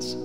graça.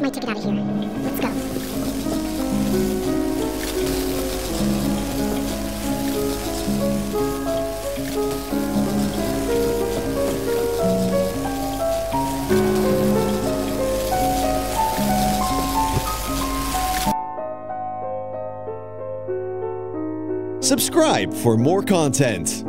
That's my ticket out of here. Let's go. Subscribe for more content.